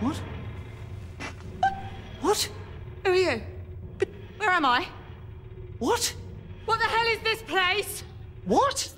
What? What? Who are you? Where am I? What? What the hell is this place? What?